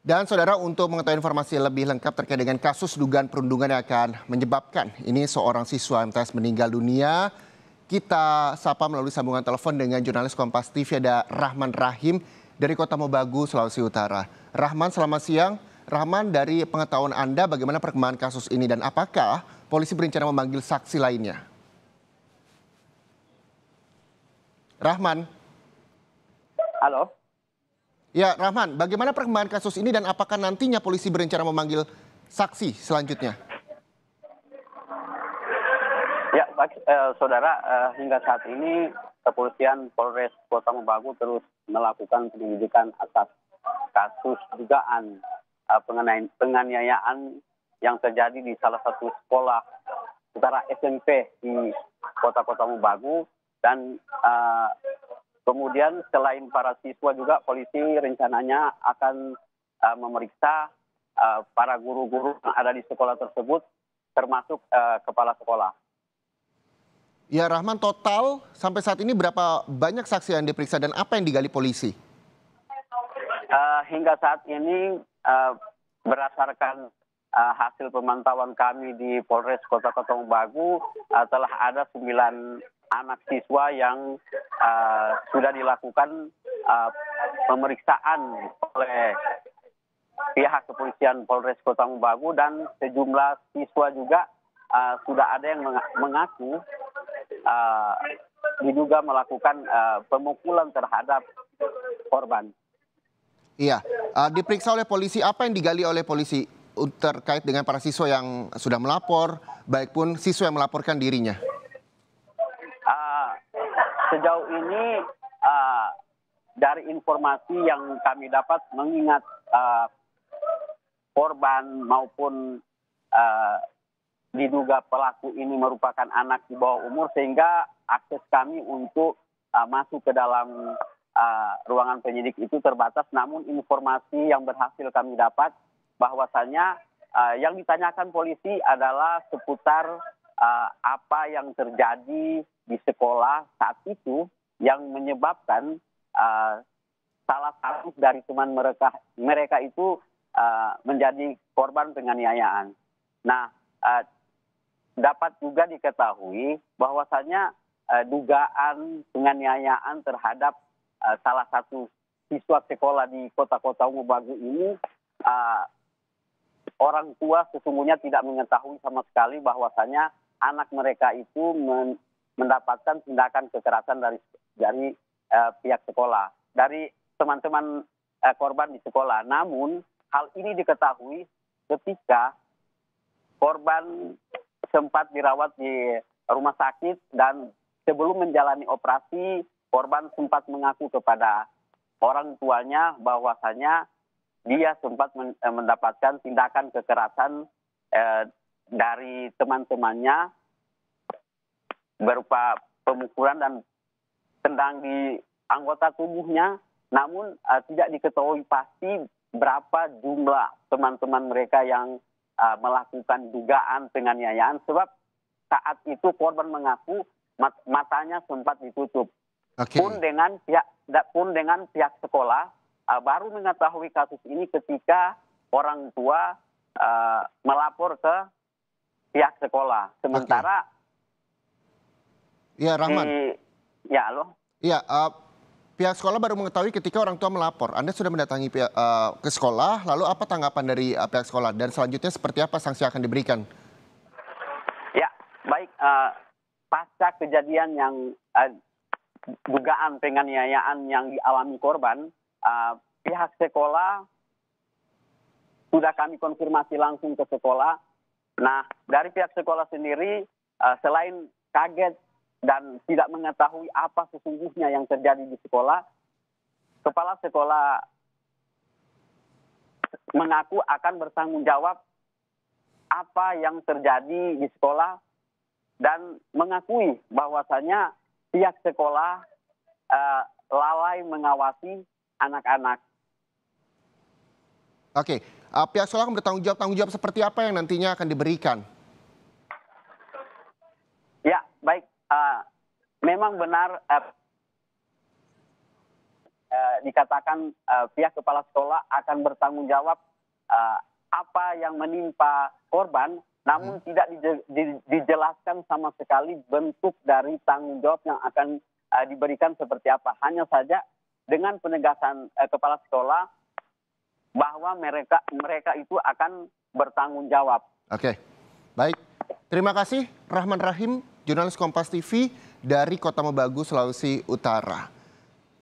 Dan saudara untuk mengetahui informasi lebih lengkap terkait dengan kasus dugaan perundungan yang akan menyebabkan ini seorang siswa MTS meninggal dunia, kita sapa melalui sambungan telepon dengan jurnalis Kompas TV ada Rahman Rahim dari Kota Mobagu, Sulawesi Utara. Rahman, selamat siang. Rahman, dari pengetahuan Anda bagaimana perkembangan kasus ini dan apakah polisi berencana memanggil saksi lainnya? Rahman. Halo. Ya, Rahman, bagaimana perkembangan kasus ini dan apakah nantinya polisi berencana memanggil saksi selanjutnya? Ya, baik, eh, saudara, eh, hingga saat ini kepolisian Polres Kota Mobagu terus melakukan penyelidikan atas kasus dugaan eh, penganiayaan yang terjadi di salah satu sekolah utara SMP di Kota-Kota Mobagu dan uh, Kemudian selain para siswa juga polisi rencananya akan uh, memeriksa uh, para guru-guru yang ada di sekolah tersebut termasuk uh, kepala sekolah. Ya Rahman total sampai saat ini berapa banyak saksi yang diperiksa dan apa yang digali polisi? Uh, hingga saat ini uh, berdasarkan uh, hasil pemantauan kami di Polres Kota Kotong Bagu uh, telah ada sembilan anak siswa yang uh, sudah dilakukan uh, pemeriksaan oleh pihak kepolisian Polres Kota Mubagu dan sejumlah siswa juga uh, sudah ada yang mengaku uh, diduga melakukan uh, pemukulan terhadap korban. Iya, uh, diperiksa oleh polisi apa yang digali oleh polisi terkait dengan para siswa yang sudah melapor, baik pun siswa yang melaporkan dirinya sejauh ini uh, dari informasi yang kami dapat mengingat uh, korban maupun uh, diduga pelaku ini merupakan anak di bawah umur sehingga akses kami untuk uh, masuk ke dalam uh, ruangan penyidik itu terbatas. Namun informasi yang berhasil kami dapat bahwasannya uh, yang ditanyakan polisi adalah seputar apa yang terjadi di sekolah saat itu yang menyebabkan uh, salah satu dari teman mereka mereka itu uh, menjadi korban penganiayaan. Nah, dapat juga diketahui bahwasanya uh, dugaan penganiayaan terhadap salah satu siswa sekolah di kota-kota Umubagu ini uh, orang tua sesungguhnya tidak mengetahui sama sekali bahwasanya anak mereka itu men, mendapatkan tindakan kekerasan dari dari uh, pihak sekolah, dari teman-teman uh, korban di sekolah. Namun hal ini diketahui ketika korban sempat dirawat di rumah sakit dan sebelum menjalani operasi korban sempat mengaku kepada orang tuanya bahwasanya dia sempat eh, mendapatkan tindakan kekerasan eh, dari teman-temannya berupa pemukulan dan tendang di anggota tubuhnya, namun uh, tidak diketahui pasti berapa jumlah teman-teman mereka yang uh, melakukan dugaan penganiayaan sebab saat itu korban mengaku mat matanya sempat ditutup. Okay. Pun dengan pihak pun dengan pihak sekolah uh, baru mengetahui kasus ini ketika orang tua uh, melapor ke pihak sekolah. Sementara okay. Ya, Rahman. Di, ya, halo. Ya, uh, pihak sekolah baru mengetahui ketika orang tua melapor. Anda sudah mendatangi pihak, uh, ke sekolah, lalu apa tanggapan dari uh, pihak sekolah dan selanjutnya seperti apa sanksi akan diberikan? Ya, baik. Uh, pasca kejadian yang uh, dugaan penganiayaan yang dialami korban, uh, pihak sekolah sudah kami konfirmasi langsung ke sekolah Nah, dari pihak sekolah sendiri, uh, selain kaget dan tidak mengetahui apa sesungguhnya yang terjadi di sekolah, kepala sekolah mengaku akan bertanggung jawab apa yang terjadi di sekolah dan mengakui bahwasanya pihak sekolah uh, lalai mengawasi anak-anak. Oke, uh, pihak sekolah akan bertanggung jawab tanggung jawab seperti apa yang nantinya akan diberikan? Ya, baik. Uh, memang benar uh, uh, dikatakan uh, pihak kepala sekolah akan bertanggung jawab uh, apa yang menimpa korban, namun hmm. tidak di, di, dijelaskan sama sekali bentuk dari tanggung jawab yang akan uh, diberikan seperti apa. Hanya saja dengan penegasan uh, kepala sekolah bahwa mereka mereka itu akan bertanggung jawab. Oke, baik. Terima kasih Rahman Rahim, jurnalis Kompas TV dari Kota Mebagu, Sulawesi Utara.